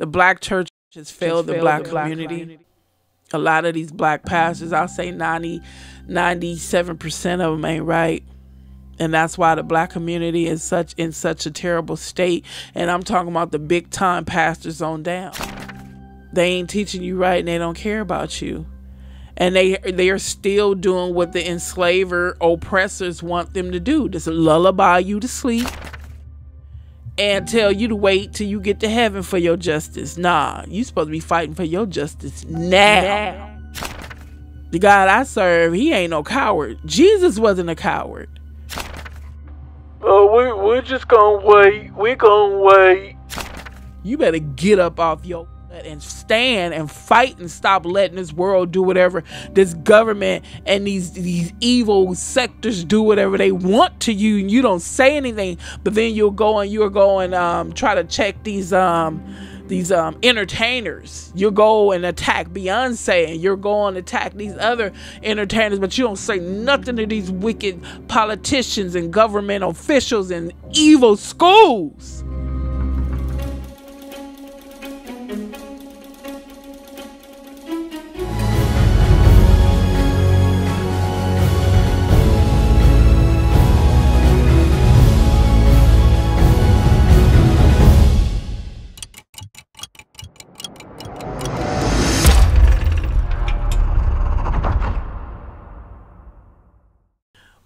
the black church has failed the black community. A lot of these black pastors, I'll say 90, 97% of them ain't right. And that's why the black community is such in such a terrible state. And I'm talking about the big time pastors on down. They ain't teaching you right and they don't care about you. And they they are still doing what the enslaver oppressors want them to do. Just lullaby you to sleep and tell you to wait till you get to heaven for your justice. Nah, you supposed to be fighting for your justice now. The God I serve, he ain't no coward. Jesus wasn't a coward. Oh, we we're just gonna wait. We're gonna wait. You better get up off your and stand and fight and stop letting this world do whatever this government and these these evil sectors do whatever they want to you and you don't say anything but then you'll go and you'll go and um, try to check these um these um, entertainers. you'll go and attack Beyonce and you're going to attack these other entertainers, but you don't say nothing to these wicked politicians and government officials and evil schools.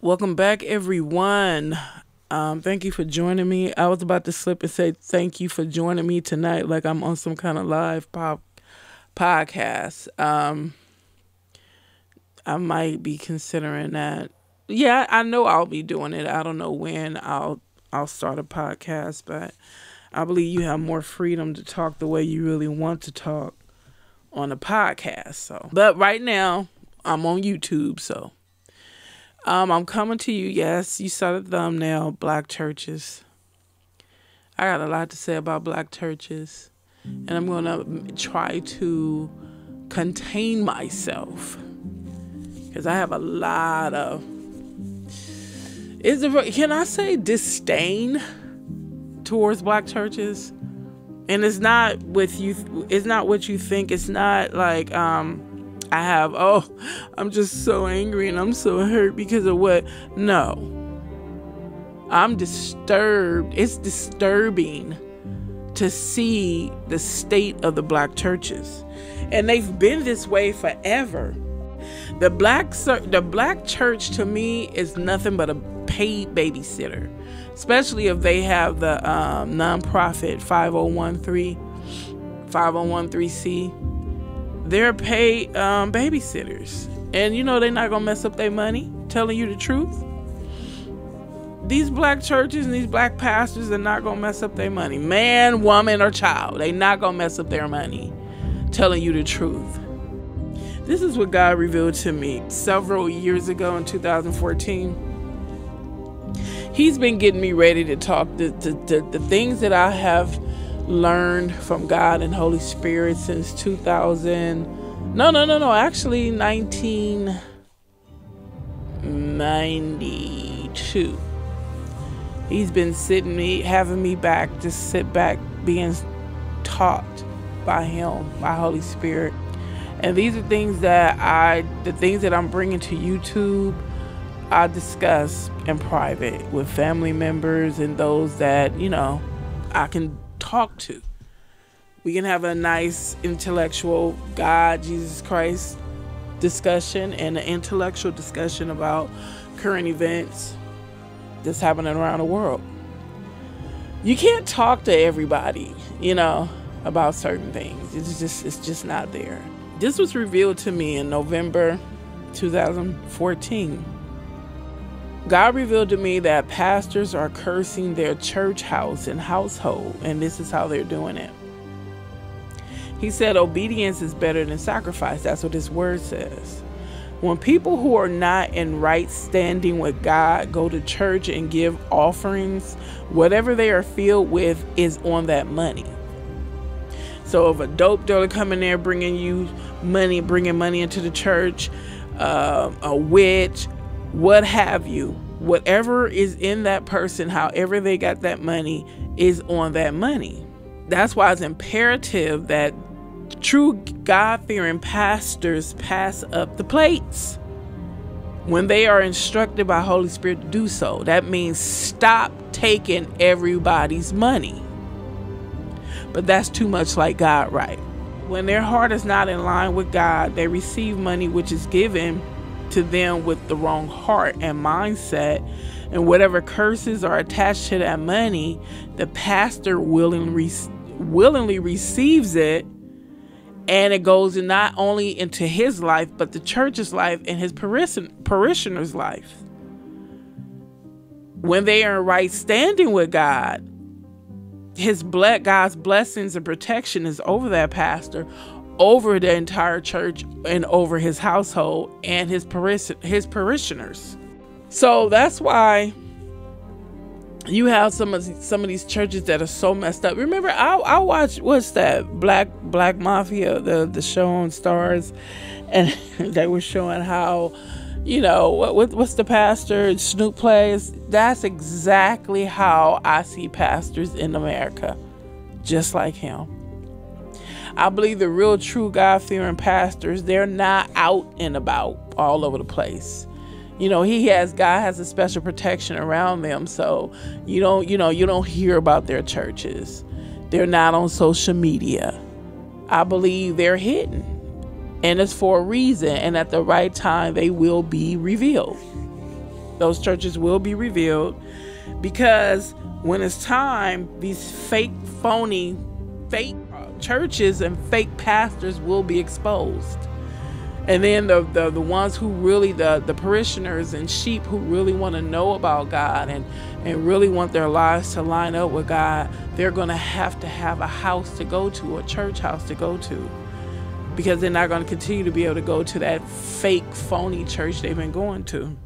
Welcome back, everyone. Um, thank you for joining me. I was about to slip and say thank you for joining me tonight, like I'm on some kind of live pop podcast. Um, I might be considering that. Yeah, I know I'll be doing it. I don't know when I'll I'll start a podcast, but I believe you have more freedom to talk the way you really want to talk on a podcast. So, but right now I'm on YouTube, so um, I'm coming to you. Yes, you saw the thumbnail. Black churches. I got a lot to say about black churches, and I'm gonna try to contain myself because I have a lot of. Is it? Can I say disdain towards black churches? And it's not with you. It's not what you think. It's not like um I have, oh, I'm just so angry and I'm so hurt because of what? No. I'm disturbed. It's disturbing to see the state of the black churches. And they've been this way forever. The black the black church to me is nothing but a paid babysitter, especially if they have the um, nonprofit 5013 5013C they're paid um, babysitters. And you know they're not gonna mess up their money, telling you the truth. These black churches and these black pastors are not gonna mess up their money. Man, woman, or child, they not gonna mess up their money, telling you the truth. This is what God revealed to me several years ago in 2014. He's been getting me ready to talk the, the, the, the things that I have learned from God and Holy Spirit since 2000. No, no, no, no. Actually, 1992. He's been sitting me, having me back, just sit back, being taught by Him, by Holy Spirit. And these are things that I, the things that I'm bringing to YouTube, I discuss in private with family members and those that, you know, I can talk to. We can have a nice intellectual God, Jesus Christ discussion and an intellectual discussion about current events that's happening around the world. You can't talk to everybody, you know, about certain things. It's just it's just not there. This was revealed to me in November 2014 God revealed to me that pastors are cursing their church house and household, and this is how they're doing it. He said, Obedience is better than sacrifice. That's what his word says. When people who are not in right standing with God go to church and give offerings, whatever they are filled with is on that money. So if a dope dealer coming there bringing you money, bringing money into the church, uh, a witch, what have you, whatever is in that person, however they got that money, is on that money. that's why it's imperative that true God fearing pastors pass up the plates when they are instructed by Holy Spirit to do so. That means stop taking everybody's money. But that's too much like God, right? When their heart is not in line with God, they receive money which is given to them with the wrong heart and mindset. And whatever curses are attached to that money, the pastor willingly, willingly receives it and it goes not only into his life but the church's life and his parishioners life when they are in right standing with god his ble- god's blessings and protection is over that pastor over the entire church and over his household and his parish- his parishioners so that's why you have some of some of these churches that are so messed up. Remember, I I watched what's that Black Black Mafia the the show on Starz, and they were showing how, you know, what, what's the pastor Snoop plays. That's exactly how I see pastors in America, just like him. I believe the real true God fearing pastors they're not out and about all over the place. You know he has god has a special protection around them so you don't you know you don't hear about their churches. They're not on social media. I believe they're hidden and it's for a reason and at the right time they will be revealed. Those churches will be revealed because when it's time these fake phony fake uh, churches and fake pastors will be exposed. And then the, the the ones who really the the parishioners and sheep who really want to know about God and and really want their lives to line up with God they're going to have to have a house to go to a church house to go to. Because they're not going to continue to be able to go to that fake phony church they've been going to.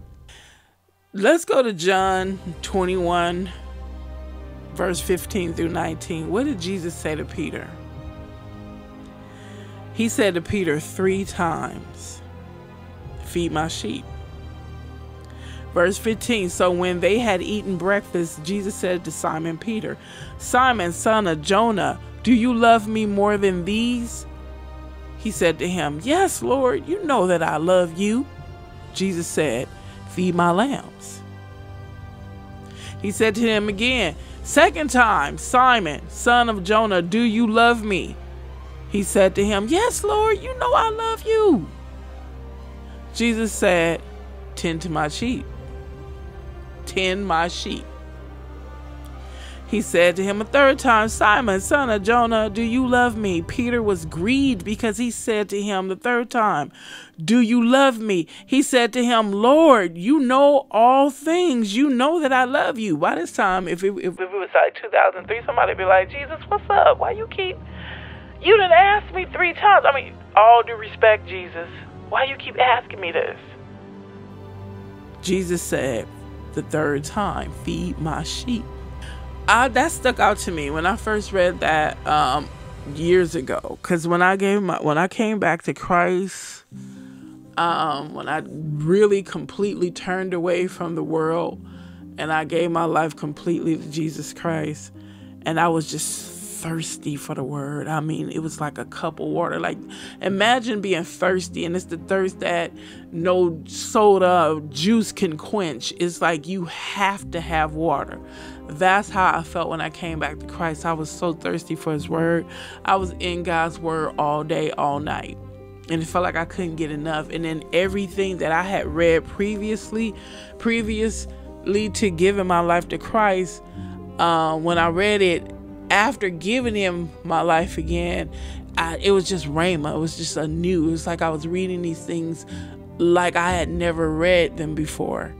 Let's go to John 21 verse 15 through 19 what did Jesus say to Peter he said to Peter three times, Feed my sheep. Verse 15 So when they had eaten breakfast, Jesus said to Simon Peter, Simon, son of Jonah, do you love me more than these? He said to him, Yes, Lord, you know that I love you. Jesus said, Feed my lambs. He said to him again, Second time, Simon, son of Jonah, do you love me? He said to him, Yes, Lord, you know I love you. Jesus said, Tend to my sheep. Tend my sheep. He said to him a third time, Simon, son of Jonah, do you love me? Peter was grieved because he said to him the third time, Do you love me? He said to him, Lord, you know all things. You know that I love you. By this time, if it, if it was like 2003, somebody would be like, Jesus, what's up? Why you keep you didn't ask me three times. I mean, all due respect, Jesus. Why you keep asking me this? Jesus said the third time, feed my sheep. I, that stuck out to me when I first read that um, years ago. Because when I gave my when I came back to Christ, um, when I really completely turned away from the world and I gave my life completely to Jesus Christ, and I was just thirsty for the word. I mean, it was like a cup of water. Like, imagine being thirsty, and it's the thirst that no soda juice can quench. It's like you have to have water. That's how I felt when I came back to Christ. I was so thirsty for His word. I was in God's word all day, all night. And it felt like I couldn't get enough. And then everything that I had read previously, previously to giving my life to Christ, uh, when I read it, after giving him my life again, I, it was just Rhema. It was just a new. It was like I was reading these things like I had never read them before.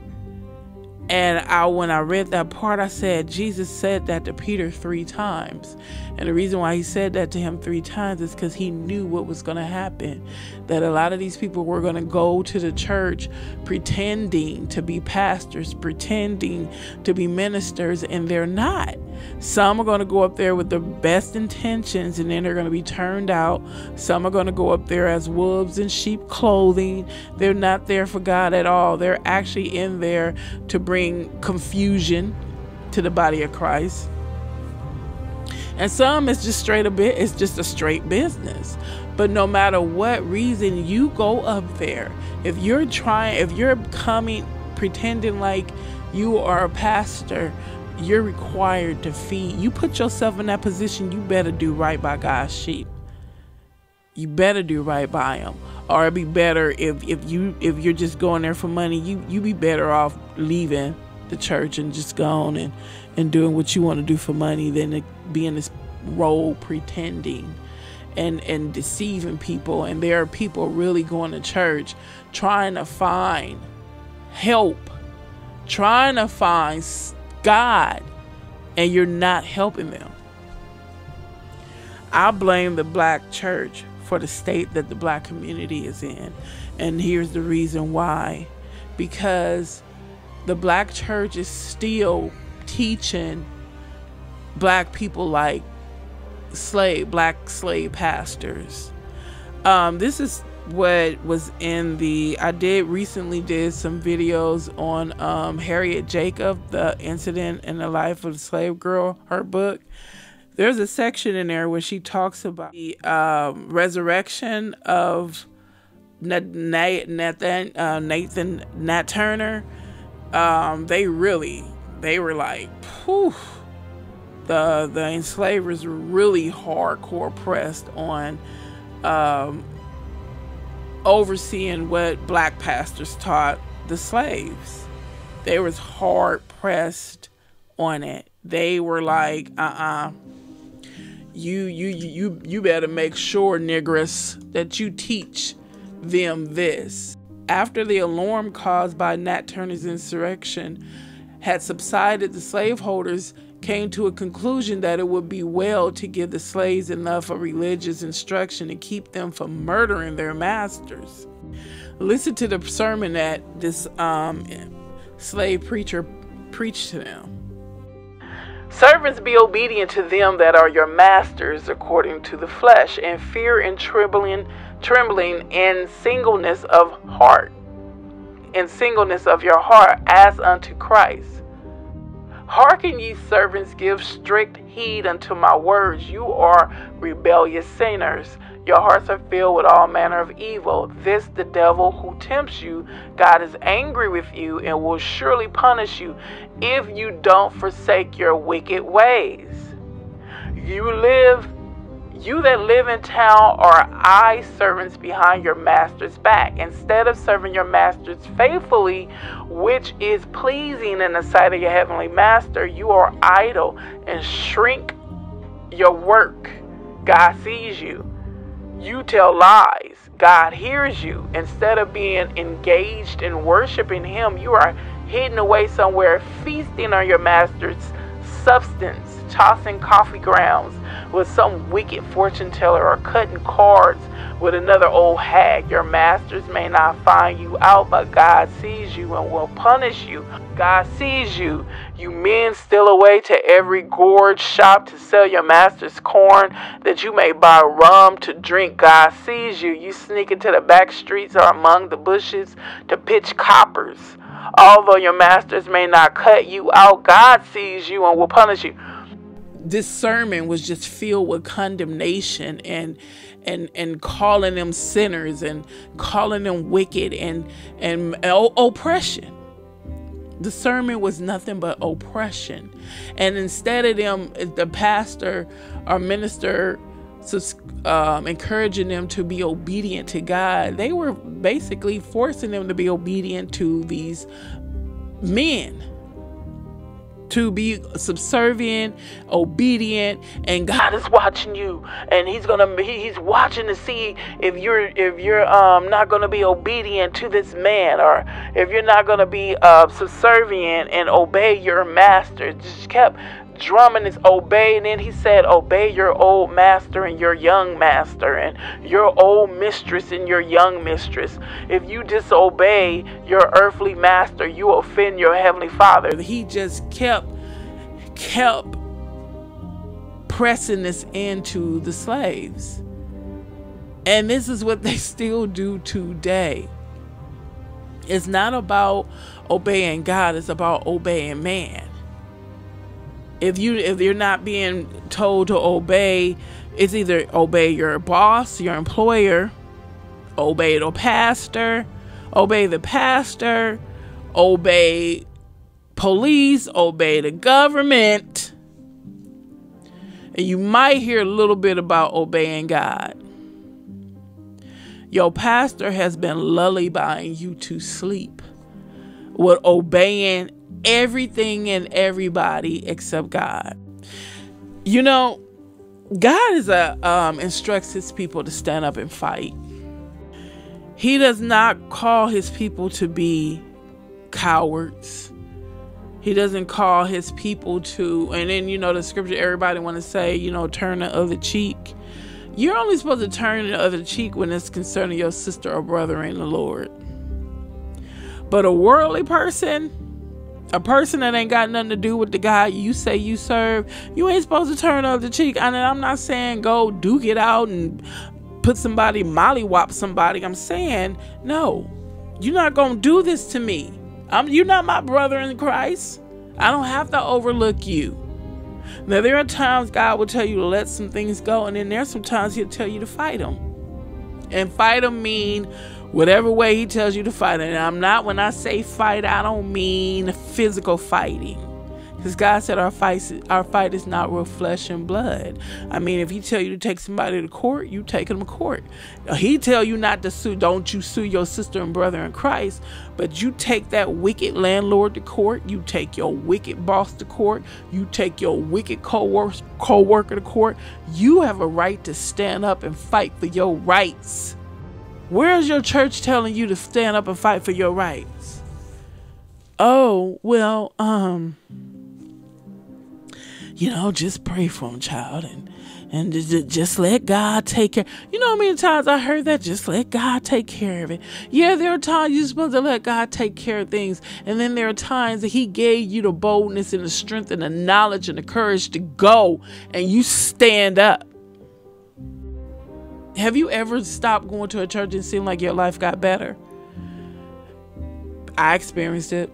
And I, when I read that part, I said, Jesus said that to Peter three times. And the reason why he said that to him three times is because he knew what was going to happen. That a lot of these people were going to go to the church pretending to be pastors, pretending to be ministers, and they're not. Some are going to go up there with the best intentions and then they're going to be turned out. Some are going to go up there as wolves in sheep clothing. They're not there for God at all. They're actually in there to bring confusion to the body of Christ. And some it's just straight a bit it's just a straight business. But no matter what reason you go up there, if you're trying if you're coming pretending like you are a pastor, you're required to feed. You put yourself in that position, you better do right by God's sheep. You better do right by them. Or it'd be better if, if you if you're just going there for money, you you be better off leaving the church and just going and, and doing what you want to do for money than to be in this role pretending and and deceiving people and there are people really going to church trying to find help trying to find God and you're not helping them. I blame the black church for the state that the black community is in. And here's the reason why. Because the black church is still teaching black people like slave black slave pastors. Um, this is what was in the I did recently did some videos on um, Harriet Jacob, the incident in the life of the slave girl, her book. There's a section in there where she talks about the um, resurrection of Nathan, uh, Nathan Nat Turner. Um, they really, they were like, the the enslavers were really hardcore pressed on um, overseeing what black pastors taught the slaves. They was hard pressed on it. They were like, uh uh-uh. uh you you you you better make sure, niggers, that you teach them this. After the alarm caused by Nat Turner's insurrection had subsided, the slaveholders came to a conclusion that it would be well to give the slaves enough of religious instruction to keep them from murdering their masters. Listen to the sermon that this um, slave preacher preached to them. Servants, be obedient to them that are your masters according to the flesh, and fear and trembling, trembling in singleness of heart, in singleness of your heart, as unto Christ Hearken, ye servants, give strict heed unto my words. You are rebellious sinners. Your hearts are filled with all manner of evil. This the devil who tempts you. God is angry with you and will surely punish you if you don't forsake your wicked ways. You live you that live in town are eye servants behind your master's back. Instead of serving your masters faithfully, which is pleasing in the sight of your heavenly master, you are idle and shrink your work. God sees you. You tell lies. God hears you. Instead of being engaged in worshiping Him, you are hidden away somewhere, feasting on your master's substance, tossing coffee grounds with some wicked fortune teller or cutting cards with another old hag. Your masters may not find you out, but God sees you and will punish you. God sees you. You men steal away to every grog shop to sell your master's corn that you may buy rum to drink. God sees you. You sneak into the back streets or among the bushes to pitch coppers. Although your masters may not cut you out, God sees you and will punish you this sermon was just filled with condemnation and and and calling them sinners and calling them wicked and and oppression. The sermon was nothing but oppression. And instead of them the pastor or minister um, encouraging them to be obedient to god they were basically forcing them to be obedient to these men to be subservient, obedient, and God is watching you, and He's gonna He's watching to see if you're if you're um not gonna be obedient to this man, or if you're not gonna be uh, subservient and obey your master. Just kept drumming is obey. And then he said, Obey your old master and your young master, and your old mistress and your young mistress. If you disobey your earthly master, you offend your heavenly father. He just kept, kept pressing this into the slaves. And this is what they still do today. It's not about obeying God, it's about obeying man. If you if you're not being told to obey, it's either obey your boss, your employer, obey the pastor, obey the pastor, obey police, obey the government. And you might hear a little bit about obeying God. Your pastor has been lullabying you to sleep with obeying everything and everybody except God. You know, God is a um, instructs his people to stand up and fight. He does not call his people to be cowards. He doesn't call his people to, and then you know the scripture. Everybody want to say, you know, turn the other cheek. You're only supposed to turn the other cheek when it's concerning your sister or brother in the Lord. But a worldly person, a person that ain't got nothing to do with the God you say you serve, you ain't supposed to turn up the cheek. And I'm not saying go duke it out and put somebody mollywop somebody. I'm saying no, you're not gonna do this to me. I'm you're not my brother in Christ. I don't have to overlook you. Now there are times God will tell you to let some things go, and then there's some times He'll tell you to fight them. And fight them mean whatever way He tells you to fight. And I'm not when I say fight, I don't mean physical fighting. Because God said our fight, our fight is not with flesh and blood. I mean, if He tell you to take somebody to court, you take them to court. He tell you not to sue. Don't you sue your sister and brother in Christ, but you take that wicked landlord to court. You take your wicked boss to court. You take your wicked co-worker to court. You have a right to stand up and fight for your rights. Where is your church telling you to stand up and fight for your rights? Oh, well, um, you know, just pray for him, child, and and just let God take care. You know how many times I heard that? Just let God take care of it. Yeah, there are times you're supposed to let God take care of things, and then there are times that He gave you the boldness and the strength and the knowledge and the courage to go, and you stand up. Have you ever stopped going to a church and seemed like your life got better? I experienced it.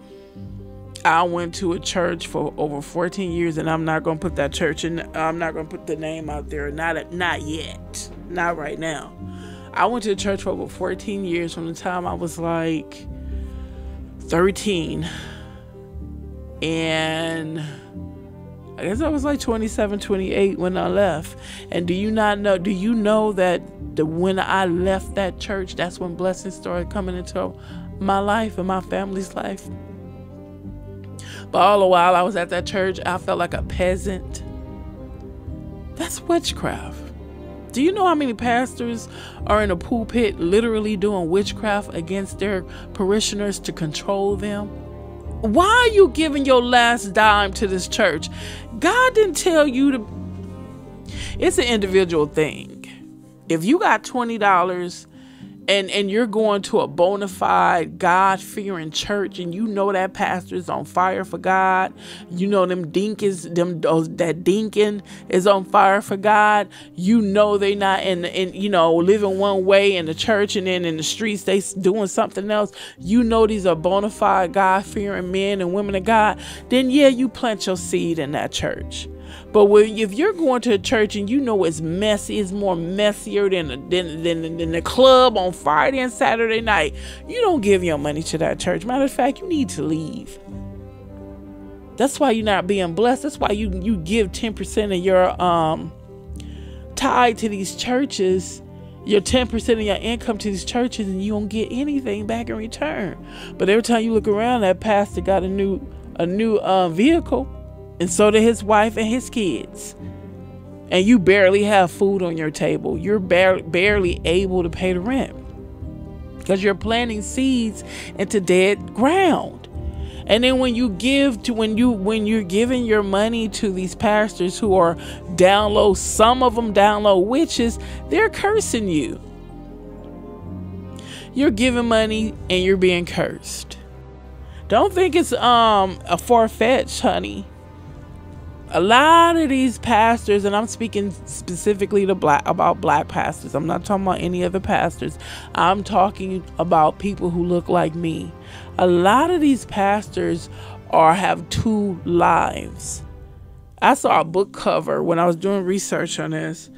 I went to a church for over 14 years, and I'm not gonna put that church in. I'm not gonna put the name out there. Not not yet. Not right now. I went to a church for over 14 years from the time I was like 13, and I guess I was like 27, 28 when I left. And do you not know? Do you know that the when I left that church, that's when blessings started coming into my life and my family's life. But all the while I was at that church, I felt like a peasant. That's witchcraft. Do you know how many pastors are in a pulpit literally doing witchcraft against their parishioners to control them? Why are you giving your last dime to this church? God didn't tell you to. It's an individual thing. If you got $20 and and you're going to a bona fide God fearing church and you know that pastor is on fire for God, you know them dinkins, them those, that dinkin is on fire for God. You know they not in in you know living one way in the church and then in the streets they doing something else. You know these are bona fide God fearing men and women of God. Then yeah, you plant your seed in that church. But if you're going to a church and you know it's messy, it's more messier than, than, than, than the club on Friday and Saturday night, you don't give your money to that church. Matter of fact, you need to leave. That's why you're not being blessed. That's why you, you give 10% of your um to these churches your 10% of your income to these churches and you don't get anything back in return. But every time you look around, that pastor got a new a new uh, vehicle and so did his wife and his kids. And you barely have food on your table. You're bar- barely able to pay the rent because you're planting seeds into dead ground. And then when you give to when you when you're giving your money to these pastors who are down low, some of them down low witches, they're cursing you. You're giving money and you're being cursed. Don't think it's um a far fetched, honey a lot of these pastors and i'm speaking specifically to black about black pastors i'm not talking about any other pastors i'm talking about people who look like me a lot of these pastors are have two lives I saw a book cover when I was doing research on this.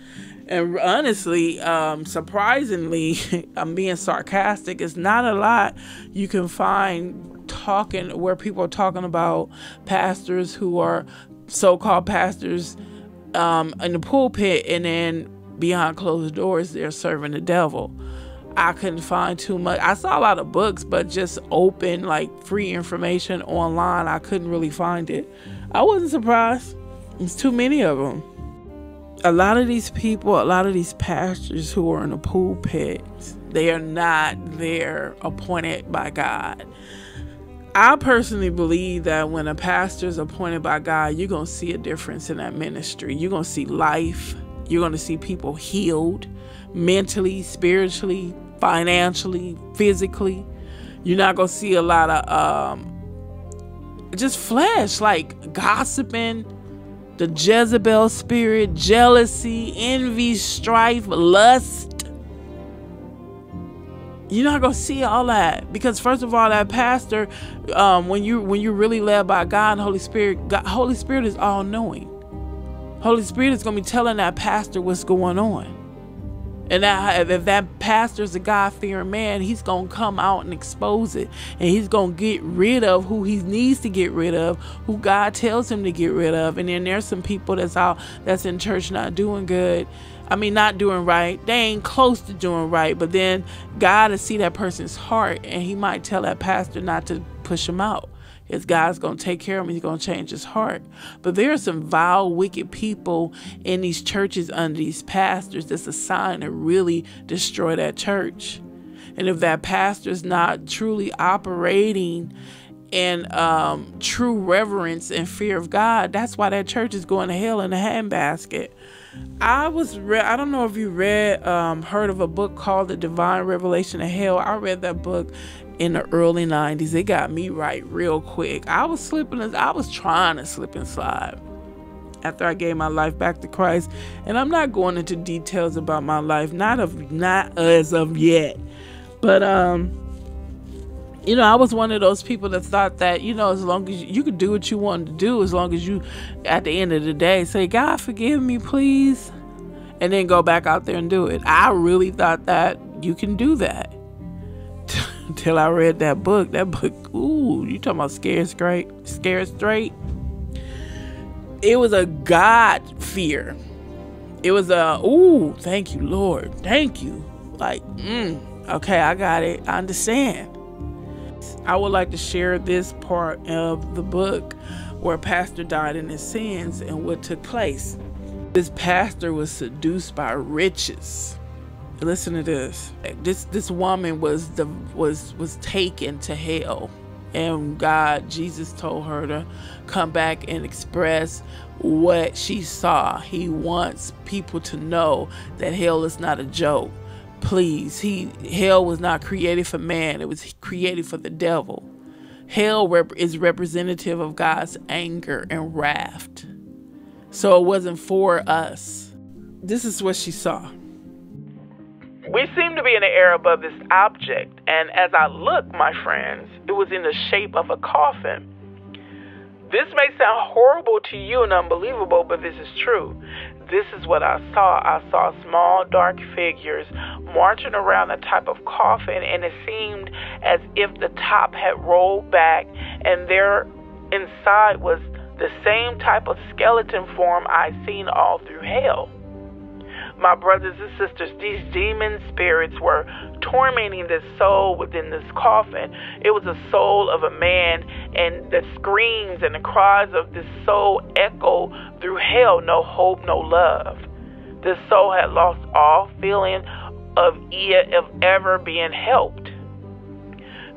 And honestly, um, surprisingly, I'm being sarcastic. It's not a lot you can find talking where people are talking about pastors who are so-called pastors um, in the pulpit, and then behind closed doors, they're serving the devil. I couldn't find too much. I saw a lot of books, but just open, like free information online, I couldn't really find it. I wasn't surprised. It's too many of them. A lot of these people, a lot of these pastors who are in the pulpit, they are not there appointed by God. I personally believe that when a pastor is appointed by God, you're going to see a difference in that ministry. You're going to see life. You're going to see people healed mentally, spiritually, financially, physically. You're not going to see a lot of um, just flesh, like gossiping, the Jezebel spirit, jealousy, envy, strife, lust. You're not gonna see all that because first of all, that pastor, um, when you when you're really led by God and Holy Spirit, God, Holy Spirit is all knowing. Holy Spirit is gonna be telling that pastor what's going on. And that, if that pastor's a God fearing man, he's going to come out and expose it. And he's going to get rid of who he needs to get rid of, who God tells him to get rid of. And then there's some people that's out, that's in church not doing good. I mean, not doing right. They ain't close to doing right. But then God will see that person's heart and he might tell that pastor not to push him out. His God's going to take care of him. He's going to change his heart. But there are some vile, wicked people in these churches under these pastors that's a sign to really destroy that church. And if that pastor is not truly operating in um, true reverence and fear of God, that's why that church is going to hell in a handbasket. I was read. I don't know if you read, um, heard of a book called The Divine Revelation of Hell. I read that book in the early 90s. It got me right real quick. I was slipping, I was trying to slip and slide after I gave my life back to Christ. And I'm not going into details about my life, not of not as of yet. But um you know, I was one of those people that thought that, you know, as long as you, you could do what you wanted to do, as long as you, at the end of the day, say, God, forgive me, please, and then go back out there and do it. I really thought that you can do that until I read that book. That book, ooh, you talking about scared straight, scared straight. It was a God fear. It was a ooh, thank you, Lord, thank you. Like, mm, okay, I got it. I understand. I would like to share this part of the book where pastor died in his sins and what took place. This pastor was seduced by riches listen to this. This this woman was the was was taken to hell. And God, Jesus told her to come back and express what she saw. He wants people to know that hell is not a joke. Please, he hell was not created for man. It was created for the devil. Hell rep- is representative of God's anger and wrath. So it wasn't for us. This is what she saw. We seem to be in the air above this object, and as I looked, my friends, it was in the shape of a coffin. This may sound horrible to you and unbelievable, but this is true. This is what I saw. I saw small, dark figures marching around a type of coffin, and it seemed as if the top had rolled back, and there inside was the same type of skeleton form I'd seen all through hell my brothers and sisters, these demon spirits were tormenting this soul within this coffin. It was a soul of a man, and the screams and the cries of this soul echo through hell no hope, no love. This soul had lost all feeling of, of ever being helped.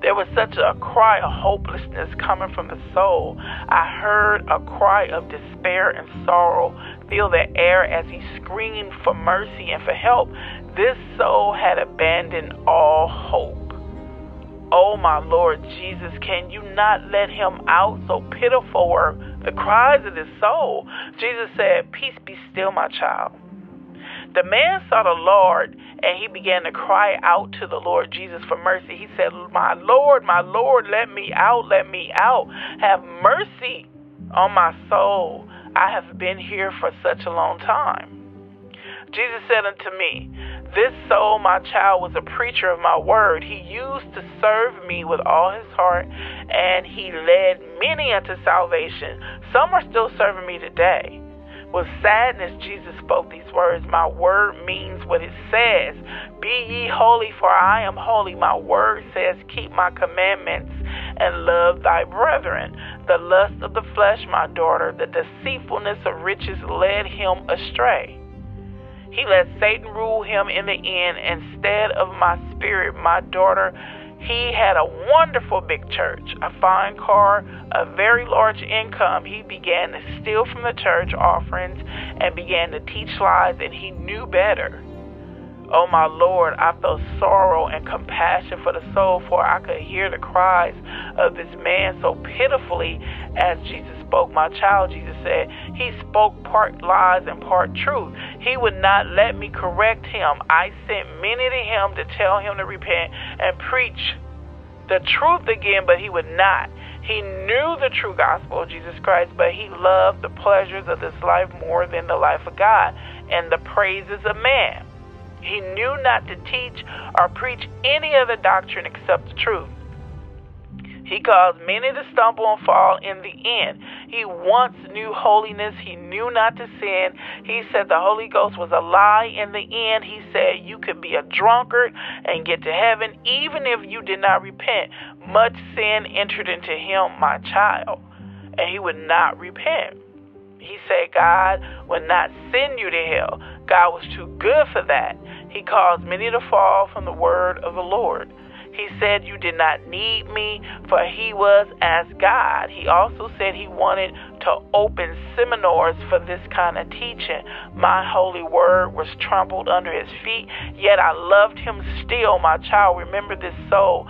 There was such a cry of hopelessness coming from the soul. I heard a cry of despair and sorrow fill the air as he screamed for mercy and for help. This soul had abandoned all hope. Oh, my Lord Jesus, can you not let him out? So pitiful were the cries of his soul. Jesus said, Peace be still, my child. The man saw the Lord and he began to cry out to the Lord Jesus for mercy. He said, My Lord, my Lord, let me out, let me out. Have mercy on my soul. I have been here for such a long time. Jesus said unto me, This soul, my child, was a preacher of my word. He used to serve me with all his heart, and he led many unto salvation. Some are still serving me today. With sadness, Jesus spoke these words My word means what it says. Be ye holy, for I am holy. My word says, Keep my commandments and love thy brethren. The lust of the flesh, my daughter, the deceitfulness of riches led him astray. He let Satan rule him in the end instead of my spirit, my daughter. He had a wonderful big church, a fine car, a very large income. He began to steal from the church offerings and began to teach lies, and he knew better. Oh my Lord, I felt sorrow and compassion for the soul, for I could hear the cries of this man so pitifully as Jesus spoke. My child, Jesus said, he spoke part lies and part truth. He would not let me correct him. I sent many to him to tell him to repent and preach the truth again, but he would not. He knew the true gospel of Jesus Christ, but he loved the pleasures of this life more than the life of God and the praises of man. He knew not to teach or preach any other doctrine except the truth. He caused many to stumble and fall in the end. He once knew holiness. He knew not to sin. He said the Holy Ghost was a lie in the end. He said you could be a drunkard and get to heaven even if you did not repent. Much sin entered into him, my child, and he would not repent. He said God would not send you to hell. God was too good for that. He caused many to fall from the word of the Lord. He said, You did not need me, for he was as God. He also said he wanted to open seminars for this kind of teaching. My holy word was trampled under his feet, yet I loved him still. My child, remember this soul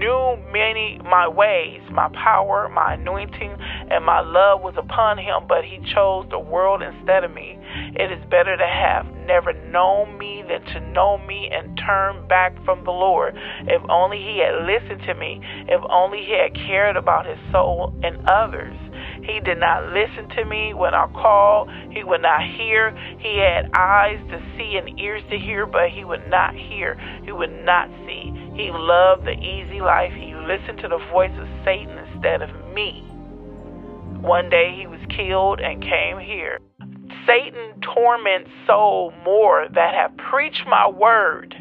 knew many my ways, my power, my anointing, and my love was upon him, but he chose the world instead of me. It is better to have never known me than to know me and turn back from the Lord. If only he had listened to me, if only he had cared about his soul and others. He did not listen to me when I called. He would not hear. He had eyes to see and ears to hear, but he would not hear. He would not see. He loved the easy life. He listened to the voice of Satan instead of me. One day he was killed and came here. Satan torments soul more that have preached my word.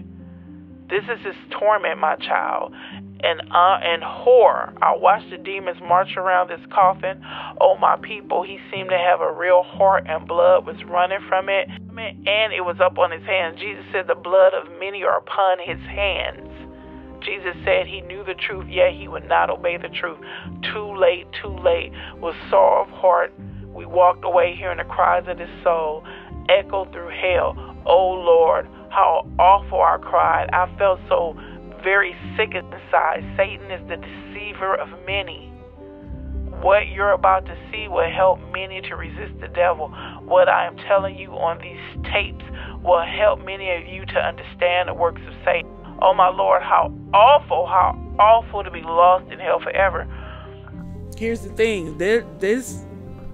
This is his torment, my child. And uh, and horror. I watched the demons march around this coffin. Oh my people, he seemed to have a real heart and blood was running from it. And it was up on his hands. Jesus said the blood of many are upon his hands. Jesus said he knew the truth, yet he would not obey the truth. Too late, too late. With sorrow of heart, we walked away hearing the cries of his soul echo through hell. Oh Lord, how awful I cried. I felt so very sick inside. Satan is the deceiver of many. What you're about to see will help many to resist the devil. What I am telling you on these tapes will help many of you to understand the works of Satan. Oh my Lord, how awful, how awful to be lost in hell forever. Here's the thing this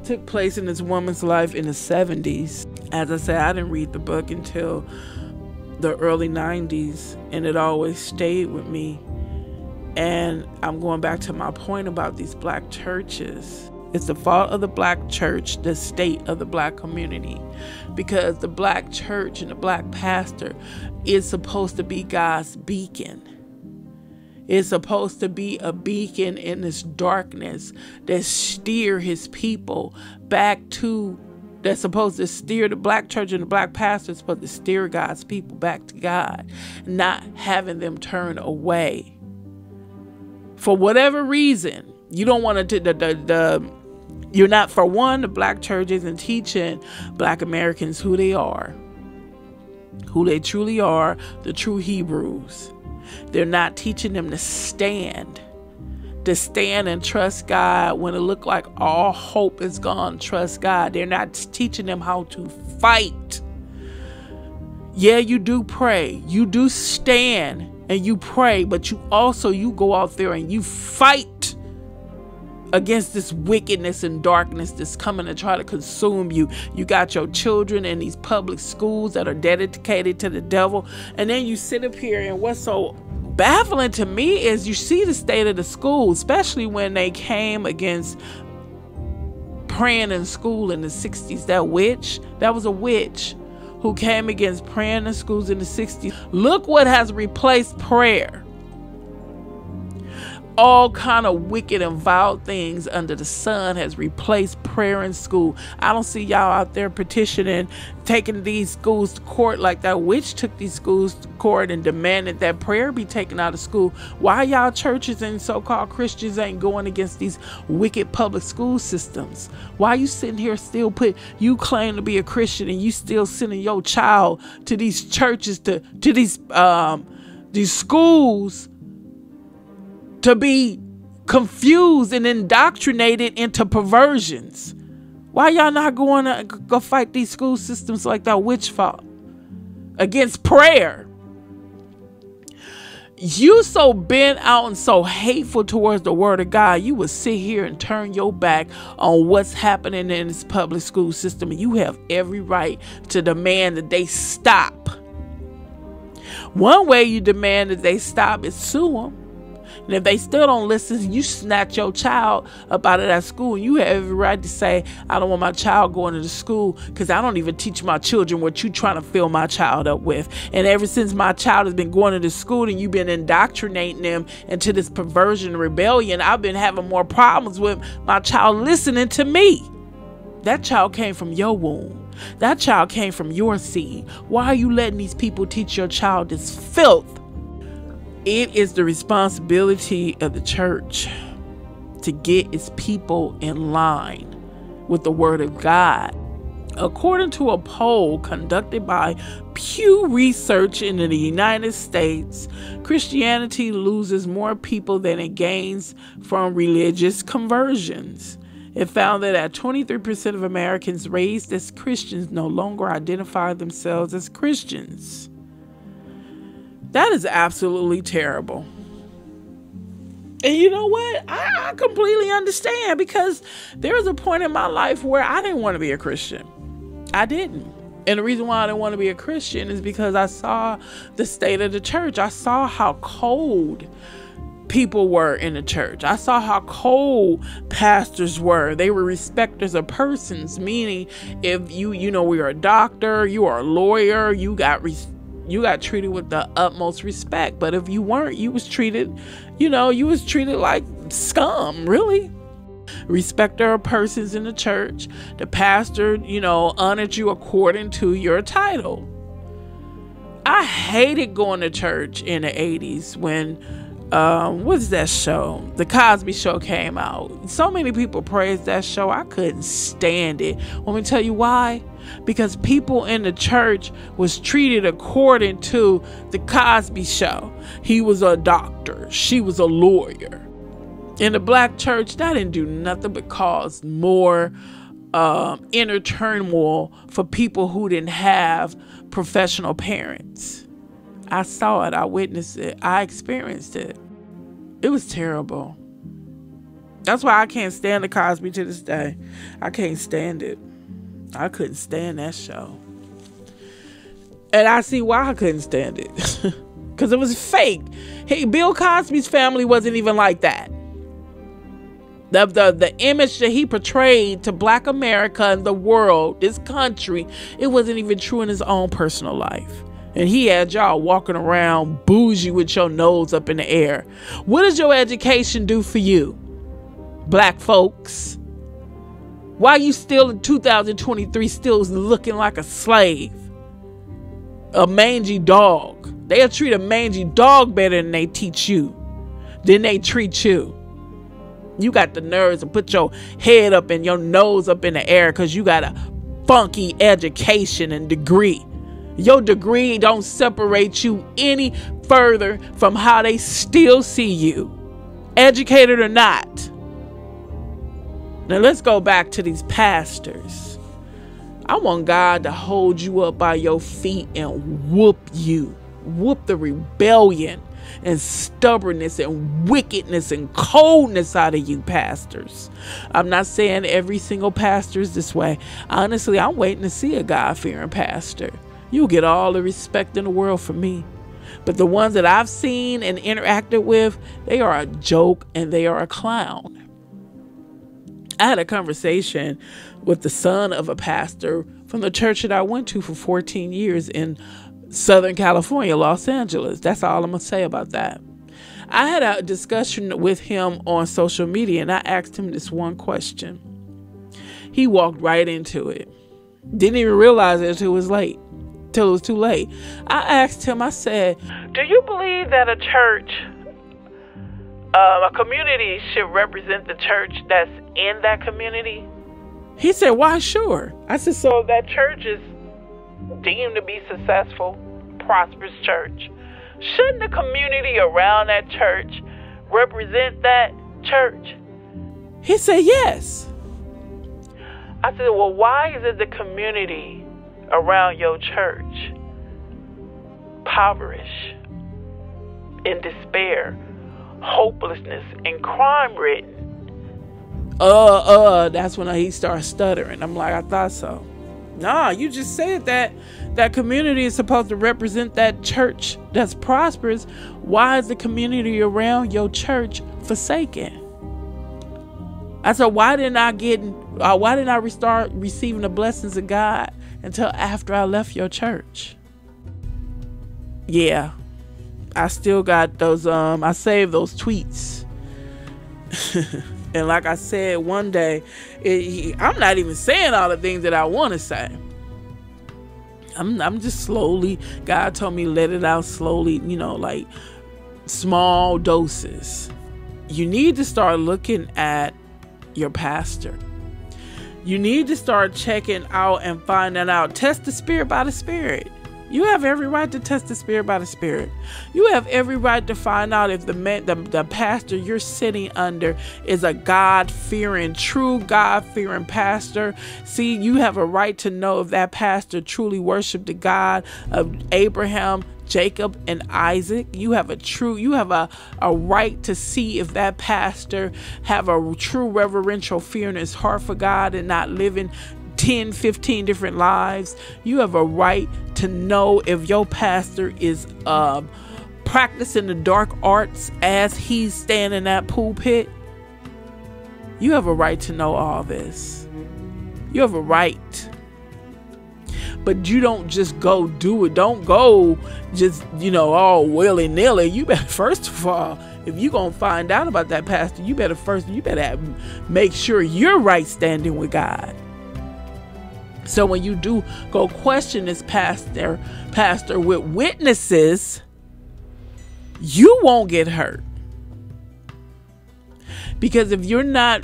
took place in this woman's life in the 70s. As I said, I didn't read the book until the early 90s, and it always stayed with me. And I'm going back to my point about these black churches. It's the fault of the black church, the state of the black community. Because the black church and the black pastor is supposed to be God's beacon. It's supposed to be a beacon in this darkness that steer his people back to that's supposed to steer the black church and the black pastors supposed to steer God's people back to God, not having them turn away. For whatever reason, you don't want to the, the, the you're not for one the black church isn't teaching black Americans who they are who they truly are, the true Hebrews. They're not teaching them to stand, to stand and trust God when it look like all hope is gone. Trust God. They're not teaching them how to fight. Yeah, you do pray. You do stand and you pray, but you also you go out there and you fight against this wickedness and darkness that's coming to try to consume you. You got your children in these public schools that are dedicated to the devil. And then you sit up here, and what's so baffling to me is you see the state of the school, especially when they came against praying in school in the 60s. That witch, that was a witch who came against praying in schools in the 60s. Look what has replaced prayer all kind of wicked and vile things under the sun has replaced prayer in school. I don't see y'all out there petitioning, taking these schools to court like that witch took these schools to court and demanded that prayer be taken out of school. Why y'all churches and so-called Christians ain't going against these wicked public school systems? Why you sitting here still put you claim to be a Christian and you still sending your child to these churches to to these um these schools to be confused and indoctrinated into perversions. Why y'all not going to go fight these school systems like that witch fought against prayer? You so bent out and so hateful towards the word of God, you would sit here and turn your back on what's happening in this public school system. And you have every right to demand that they stop. One way you demand that they stop is sue them. And if they still don't listen, you snatch your child up out of that school. You have every right to say, I don't want my child going to the school because I don't even teach my children what you're trying to fill my child up with. And ever since my child has been going to the school and you've been indoctrinating them into this perversion and rebellion, I've been having more problems with my child listening to me. That child came from your womb. That child came from your seed. Why are you letting these people teach your child this filth? It is the responsibility of the church to get its people in line with the Word of God. According to a poll conducted by Pew Research in the United States, Christianity loses more people than it gains from religious conversions. It found that at 23% of Americans raised as Christians no longer identify themselves as Christians. That is absolutely terrible. And you know what? I, I, completely understand because there was a point in my life where I didn't want to be a Christian. I didn't. And the reason why I didn't want to be a Christian is because I saw the state of the church. I saw how cold people were in the church. I saw how cold pastors were. They were respecters of persons, meaning if you, you know, we are a doctor, you are a lawyer, you got respect you got treated with the utmost respect. But if you weren't, you was treated, you know, you was treated like scum, really. Respect of persons in the church. The pastor, you know, honored you according to your title. I hated going to church in the 80s when um, what's that show? The Cosby Show came out. So many people praised that show. I couldn't stand it. Let me tell you why because people in the church was treated according to the Cosby show. He was a doctor, she was a lawyer. In the black church, that didn't do nothing but cause more um, inner turmoil for people who didn't have professional parents. I saw it, I witnessed it, I experienced it. It was terrible. That's why I can't stand the Cosby to this day. I can't stand it. I couldn't stand that show. And I see why I couldn't stand it. Because it was fake. Hey, Bill Cosby's family wasn't even like that. The, the, the image that he portrayed to black America and the world, this country, it wasn't even true in his own personal life. And he had y'all walking around bougie with your nose up in the air. What does your education do for you, black folks? Why you still in 2023 still looking like a slave? A mangy dog. They'll treat a mangy dog better than they teach you. Then they treat you. You got the nerves to put your head up and your nose up in the air because you got a funky education and degree. Your degree don't separate you any further from how they still see you, educated or not. Now let's go back to these pastors. I want God to hold you up by your feet and whoop you, whoop the rebellion and stubbornness and wickedness and coldness out of you, pastors. I'm not saying every single pastor is this way. Honestly, I'm waiting to see a God fearing pastor. You'll get all the respect in the world from me. But the ones that I've seen and interacted with, they are a joke and they are a clown. I had a conversation with the son of a pastor from the church that I went to for 14 years in Southern California, Los Angeles. That's all I'm going to say about that. I had a discussion with him on social media and I asked him this one question. He walked right into it. Didn't even realize it until it was late. Till it was too late. I asked him, I said, Do you believe that a church, uh, a community should represent the church that's in that community? He said, Why, sure. I said, So that church is deemed to be successful, prosperous church. Shouldn't the community around that church represent that church? He said, Yes. I said, Well, why is it the community around your church impoverished, in despair, hopelessness, and crime ridden? Uh, uh, that's when he starts stuttering. I'm like, I thought so. Nah, you just said that that community is supposed to represent that church that's prosperous. Why is the community around your church forsaken? I said, why didn't I get, uh, why didn't I start receiving the blessings of God until after I left your church? Yeah, I still got those, um, I saved those tweets. And like I said one day, it, I'm not even saying all the things that I want to say. I'm, I'm just slowly, God told me let it out slowly, you know, like small doses. You need to start looking at your pastor. You need to start checking out and finding out. Test the spirit by the spirit. You have every right to test the spirit by the spirit. You have every right to find out if the man, the, the pastor you're sitting under is a God fearing, true God fearing pastor. See, you have a right to know if that pastor truly worshiped the God of Abraham, Jacob and Isaac. You have a true you have a, a right to see if that pastor have a true reverential fear in his heart for God and not living 10, 15 different lives. You have a right to know if your pastor is um, practicing the dark arts as he's standing in that pulpit. You have a right to know all this. You have a right. But you don't just go do it. Don't go just, you know, all willy nilly. You better, first of all, if you're going to find out about that pastor, you better first, you better make sure you're right standing with God. So when you do go question this pastor, pastor with witnesses, you won't get hurt. Because if you're not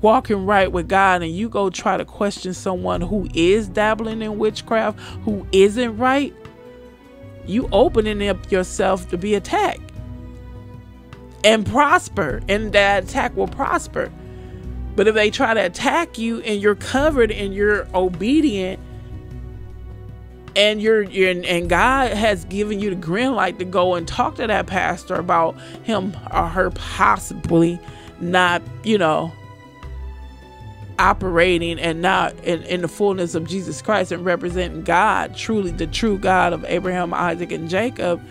walking right with God and you go try to question someone who is dabbling in witchcraft, who isn't right, you opening up yourself to be attacked and prosper, and that attack will prosper. But if they try to attack you and you're covered and you're obedient and you're, you're and God has given you the green light to go and talk to that pastor about him or her possibly not, you know, operating and not in, in the fullness of Jesus Christ and representing God, truly the true God of Abraham, Isaac, and Jacob,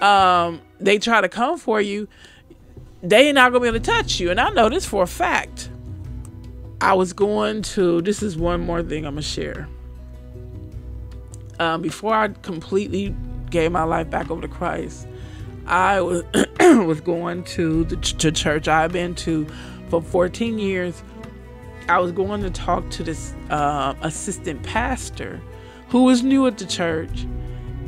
um, they try to come for you, they not gonna be able to touch you. And I know this for a fact. I was going to, this is one more thing I'm going to share. Um, before I completely gave my life back over to Christ, I was, was going to the to church I've been to for 14 years. I was going to talk to this uh, assistant pastor who was new at the church.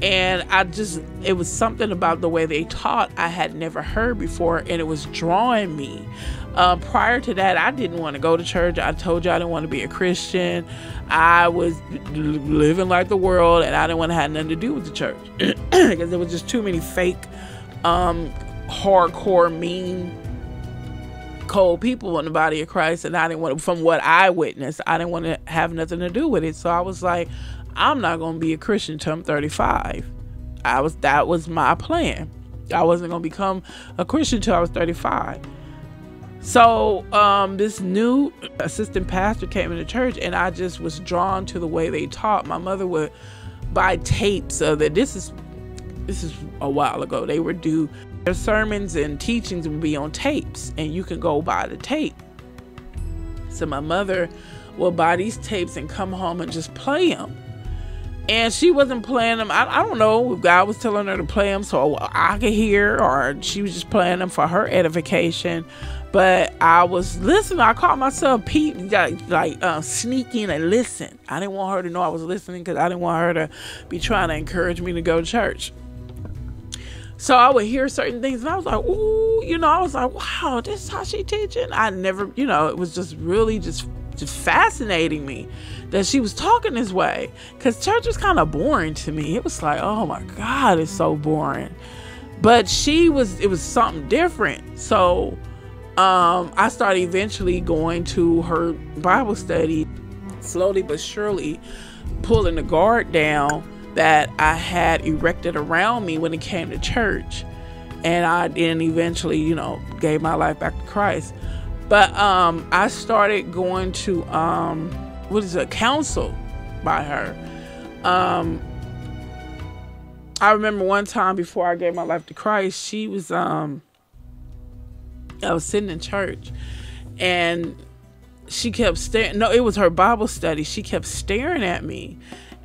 And I just, it was something about the way they taught I had never heard before, and it was drawing me. Uh, prior to that, I didn't want to go to church. I told you I didn't want to be a Christian. I was living like the world, and I didn't want to have nothing to do with the church because there was just too many fake, um, hardcore, mean, cold people in the body of Christ, and I didn't want to. From what I witnessed, I didn't want to have nothing to do with it. So I was like, I'm not going to be a Christian till I'm 35. I was that was my plan. I wasn't going to become a Christian till I was 35. So um, this new assistant pastor came into church, and I just was drawn to the way they taught. My mother would buy tapes of that. This is this is a while ago. They would do their sermons and teachings would be on tapes, and you can go buy the tape. So my mother would buy these tapes and come home and just play them. And she wasn't playing them. I, I don't know if God was telling her to play them so I could hear, or she was just playing them for her edification. But I was listening. I caught myself peep, like, like uh, sneaking and listen. I didn't want her to know I was listening because I didn't want her to be trying to encourage me to go to church. So I would hear certain things, and I was like, "Ooh," you know. I was like, "Wow, this is how she teaching." I never, you know, it was just really just just fascinating me that she was talking this way because church was kind of boring to me. It was like, "Oh my God, it's so boring," but she was. It was something different. So um, I started eventually going to her Bible study, slowly but surely pulling the guard down that I had erected around me when it came to church. And I then eventually, you know, gave my life back to Christ. But um, I started going to um, what is it, counsel by her. Um, I remember one time before I gave my life to Christ, she was um, I was sitting in church and she kept staring. No, it was her Bible study. She kept staring at me.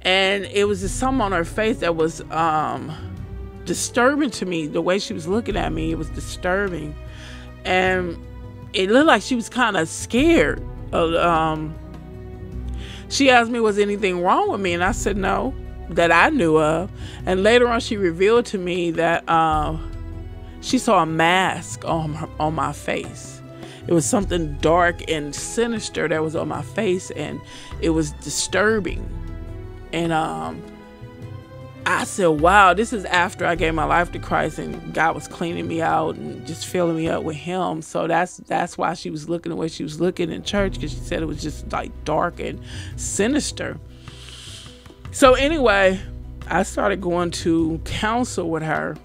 And it was just something on her face that was um, disturbing to me. The way she was looking at me, it was disturbing. And it looked like she was kind of scared. um, she asked me, Was anything wrong with me? And I said, No, that I knew of. And later on, she revealed to me that. Uh, she saw a mask on her, on my face. It was something dark and sinister that was on my face, and it was disturbing. And um, I said, "Wow, this is after I gave my life to Christ, and God was cleaning me out and just filling me up with Him." So that's that's why she was looking the way she was looking in church, because she said it was just like dark and sinister. So anyway, I started going to counsel with her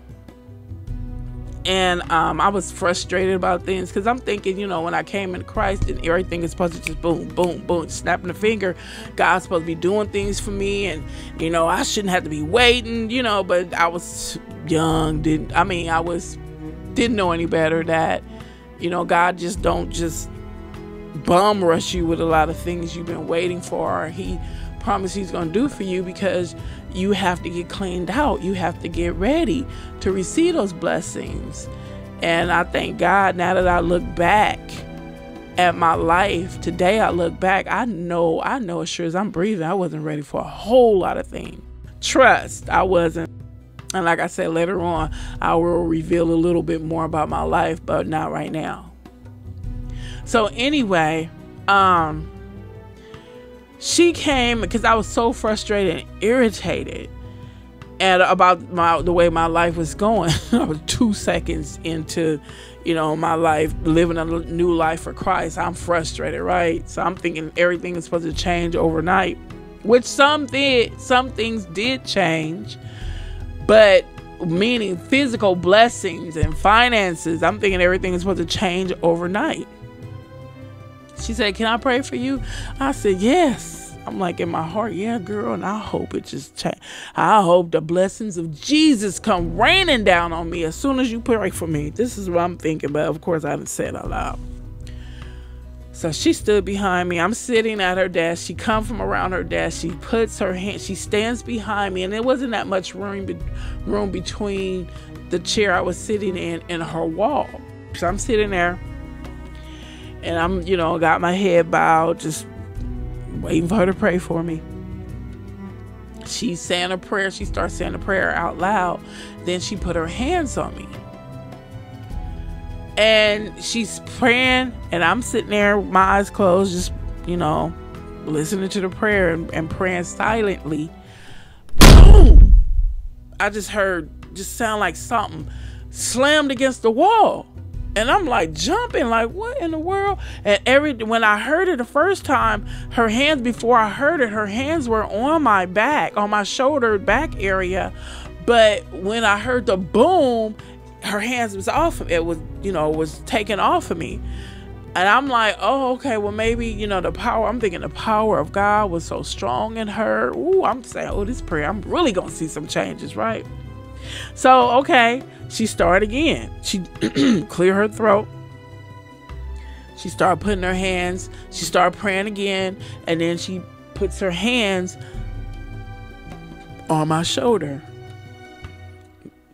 and um, I was frustrated about things because I'm thinking, you know, when I came in Christ and everything is supposed to just boom, boom, boom, snapping a finger, God's supposed to be doing things for me, and you know, I shouldn't have to be waiting, you know. But I was young, didn't I mean, I was didn't know any better that, you know, God just don't just bum rush you with a lot of things you've been waiting for. He promise he's going to do for you because you have to get cleaned out. You have to get ready to receive those blessings. And I thank God now that I look back at my life, today I look back, I know, I know as sure as I'm breathing, I wasn't ready for a whole lot of things. Trust, I wasn't. And like I said later on, I will reveal a little bit more about my life, but not right now. So anyway, um, she came because I was so frustrated and irritated and about my the way my life was going. I was two seconds into, you know, my life living a new life for Christ. I'm frustrated, right? So I'm thinking everything is supposed to change overnight, which some did. Some things did change, but meaning physical blessings and finances. I'm thinking everything is supposed to change overnight. She said, Can I pray for you? I said, Yes. I'm like in my heart, yeah, girl, and I hope it just change. I hope the blessings of Jesus come raining down on me as soon as you pray for me. This is what I'm thinking, but of course I didn't say it out loud. So she stood behind me. I'm sitting at her desk. She come from around her desk. She puts her hand. She stands behind me, and there wasn't that much room be, room between the chair I was sitting in and her wall. So I'm sitting there, and I'm, you know, got my head bowed, just waiting for her to pray for me. She's saying a prayer. She starts saying a prayer out loud. Then she put her hands on me. And she's praying, and I'm sitting there, my eyes closed, just, you know, listening to the prayer and, and praying silently. Boom! I just heard, just sound like something slammed against the wall and I'm like jumping, like what in the world? And every when I heard it the first time, her hands before I heard it, her hands were on my back, on my shoulder back area. But when I heard the boom, her hands was off of it was you know was taken off of me and i'm like oh okay well maybe you know the power i'm thinking the power of god was so strong in her Ooh, i'm saying oh this prayer i'm really gonna see some changes right so okay she started again she cleared her throat she started putting her hands she started praying again and then she puts her hands on my shoulder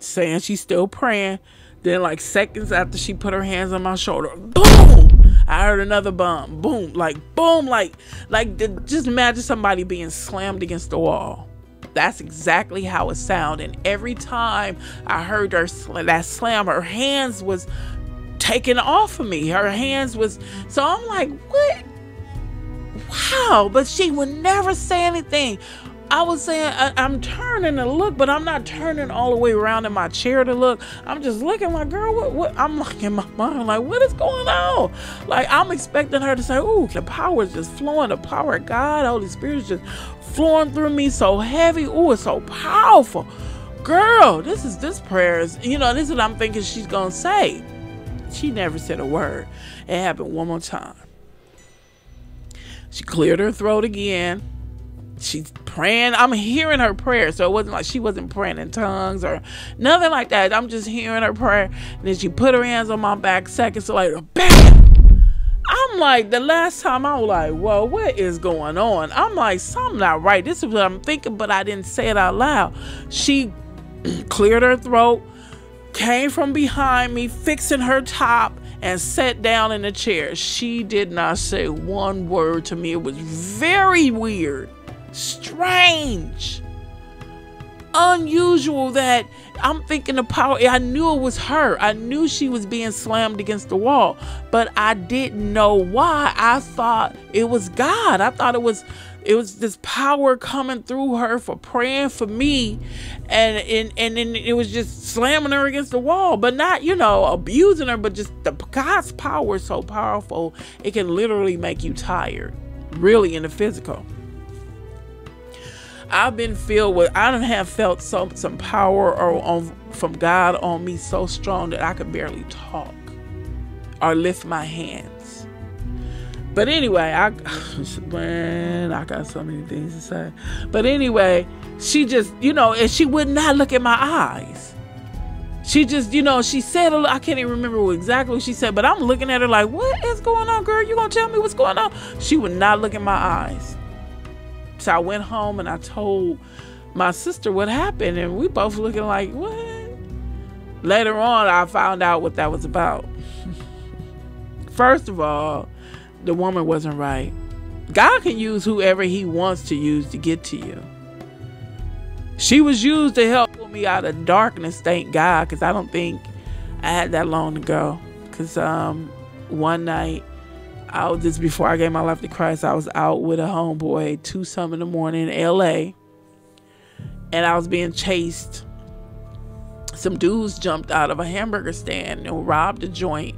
saying she's still praying. Then, like seconds after she put her hands on my shoulder, boom! I heard another bomb. Boom! Like boom! Like like the, just imagine somebody being slammed against the wall. That's exactly how it sounded. And every time I heard her sl- that slam, her hands was taken off of me. Her hands was so I'm like, what? Wow! But she would never say anything. I was saying I, am turning to look, but I'm not turning all the way around in my chair to look. I'm just looking like, girl, what? What? I'm like in my mind, like, what is going on? Like I'm expecting her to say, "Ooh, the power is just flowing. The power of God, Holy Spirit is just flowing through me so heavy. Ooh, it's so powerful." Girl, this is this prayer is, you know, this is what I'm thinking she's gonna say. She never said a word. It happened one more time. She cleared her throat again she's praying. I'm hearing her prayer. So it wasn't like she wasn't praying in tongues or nothing like that. I'm just hearing her prayer. And then she put her hands on my back seconds later. Bam! I'm like, the last time I was like, whoa, what is going on? I'm like, something not right. This is what I'm thinking, but I didn't say it out loud. She cleared her throat, came from behind me, fixing her top, and sat down in a chair. She did not say one word to me. It was very weird strange, unusual that I'm thinking the power. I knew it was her. I knew she was being slammed against the wall, but I didn't know why. I thought it was God. I thought it was it was this power coming through her for praying for me and and and then it was just slamming her against the wall but not you know abusing her but just the god's power is so powerful it can literally make you tired really in the physical I've been filled with I don't have felt some some power or on from God on me so strong that I could barely talk or lift my hands. But anyway, I man, I got so many things to say. But anyway, she just, you know, and she would not look at my eyes. She just, you know, she said, I can't even remember exactly what she said, but I'm looking at her like, what is going on, girl? You gonna tell me what's going on? She would not look in my eyes. So I went home and I told my sister what happened, and we both looking like, what? Later on, I found out what that was about. First of all, the woman wasn't right. God can use whoever He wants to use to get to you. She was used to help pull me out of darkness, thank God, because I don't think I had that long to go. Because um, one night, I was just before I gave my life to Christ, I was out with a homeboy two some in the morning in LA. And I was being chased. Some dudes jumped out of a hamburger stand and robbed a joint.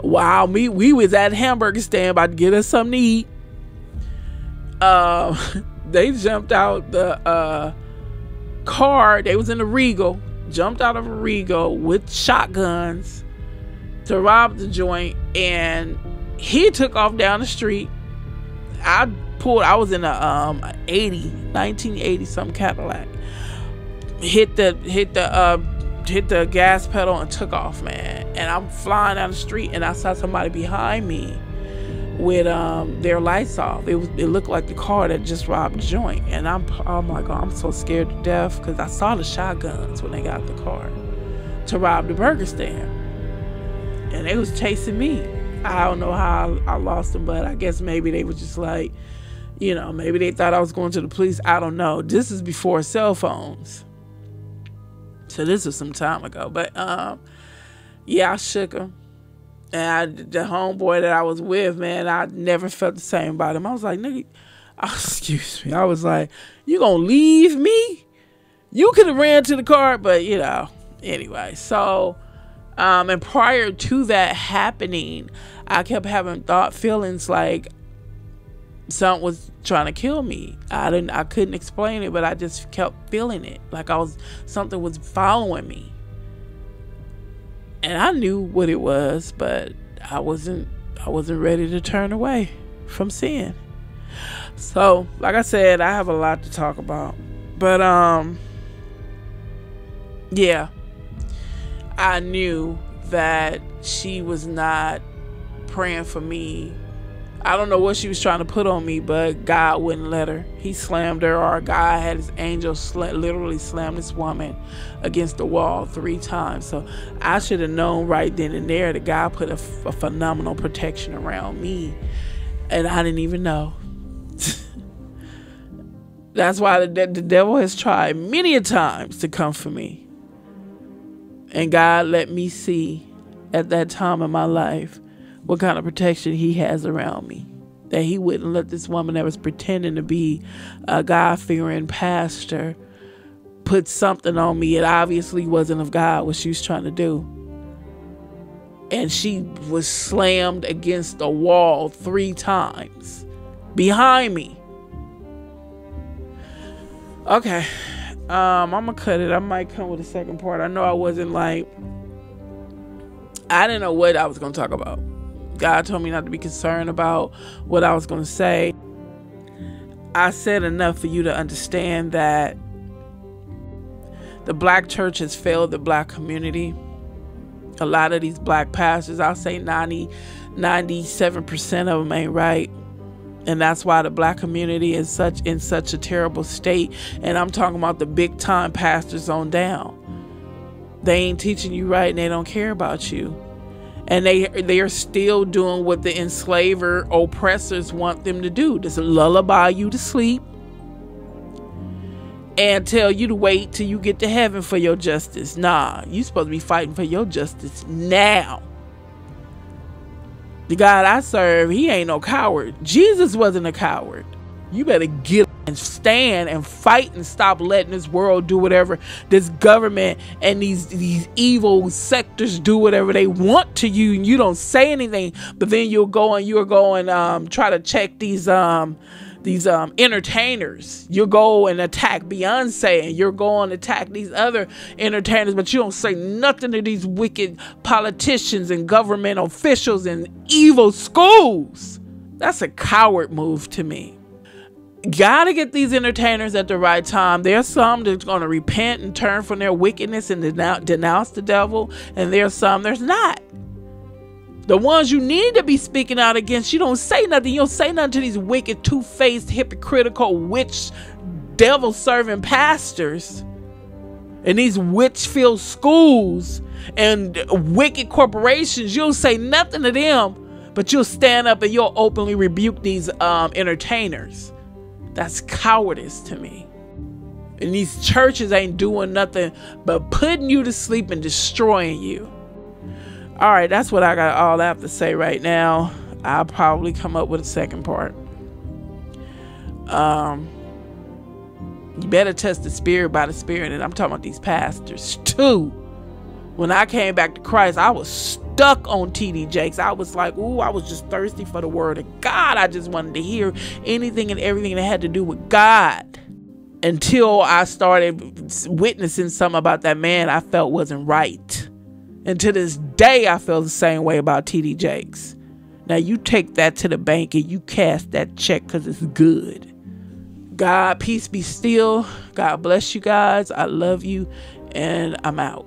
While me we was at hamburger stand about to get us something to eat. Uh, they jumped out the uh, car. They was in a Regal. Jumped out of a Regal with shotguns to rob the joint and he took off down the street. I pulled, I was in a um 80, 1980 some Cadillac. Hit the hit the uh hit the gas pedal and took off, man. And I'm flying down the street and I saw somebody behind me with um their lights off. It was it looked like the car that just robbed the joint. And I'm oh my god, I'm so scared to death because I saw the shotguns when they got the car to rob the burger stand. And they was chasing me. I don't know how I, lost them, but I guess maybe they were just like, you know, maybe they thought I was going to the police. I don't know. This is before cell phones. So this was some time ago. But um, yeah, I shook him. And I, the homeboy that I was with, man, I never felt the same about him. I was like, nigga, oh, excuse me. I was like, you gonna leave me? You could have ran to the car, but you know, anyway. So um, and prior to that happening, I kept having thought feelings like something was trying to kill me. I didn't I couldn't explain it, but I just kept feeling it. Like I was something was following me. And I knew what it was, but I wasn't I wasn't ready to turn away from sin. So, like I said, I have a lot to talk about. But um yeah. I knew that she was not praying for me I don't know what she was trying to put on me, but God wouldn't let her. He slammed her, or God had his angel sl- literally slam this woman against the wall three times. So I should have known right then and there that God put a, f- a phenomenal protection around me, and I didn't even know. That's why the, the devil has tried many a times to come for me. And God let me see at that time in my life what kind of protection he has around me. That he wouldn't let this woman that was pretending to be a God fearing pastor put something on me. It obviously wasn't of God what she was trying to do. And she was slammed against a wall three times behind me. Okay. Um, I'm gonna cut it. I might come with a second part. I know I wasn't like I didn't know what I was gonna talk about. God told me not to be concerned about what I was to say. I said enough for you to understand that the black church has failed the black community. A lot of these black pastors, I'll say 90, 97% of them ain't right. And that's why the black community is such in such a terrible state. And I'm talking about the big time pastors on down. They ain't teaching you right and they don't care about you and they they are still doing what the enslaver oppressors want them to do just lullaby you to sleep and tell you to wait till you get to heaven for your justice nah you supposed to be fighting for your justice now the god i serve he ain't no coward. Jesus wasn't a coward. You better get and stand and fight and stop letting this world do whatever this government and these these evil sectors do whatever they want to you and you don't say anything but then you'll go and you'll go and um, try to check these um these um, entertainers. You'll go and attack Beyonce and you're going to attack these other entertainers, but you don't say nothing to these wicked politicians and government officials and evil schools. That's a coward move to me gotta get these entertainers at the right time. There's some that's gonna repent and turn from their wickedness and denounce, denounce the devil, and there's some there's not. The ones you need to be speaking out against, you don't say nothing. You don't say nothing to these wicked, two faced, hypocritical, witch, devil serving pastors and these witch filled schools and wicked corporations. You'll say nothing to them, but you'll stand up and you'll openly rebuke these um, entertainers. That's cowardice to me. And these churches ain't doing nothing but putting you to sleep and destroying you. All right, that's what I got all I have to say right now. I'll probably come up with a second part. Um, you better test the spirit by the spirit, and I'm talking about these pastors too. When I came back to Christ, I was stuck on TD Jakes. I was like, ooh, I was just thirsty for the word of God. I just wanted to hear anything and everything that had to do with God. Until I started witnessing something about that man I felt wasn't right. And to this day, I feel the same way about TD Jakes. Now, you take that to the bank and you cast that check because it's good. God, peace be still. God bless you guys. I love you. And I'm out.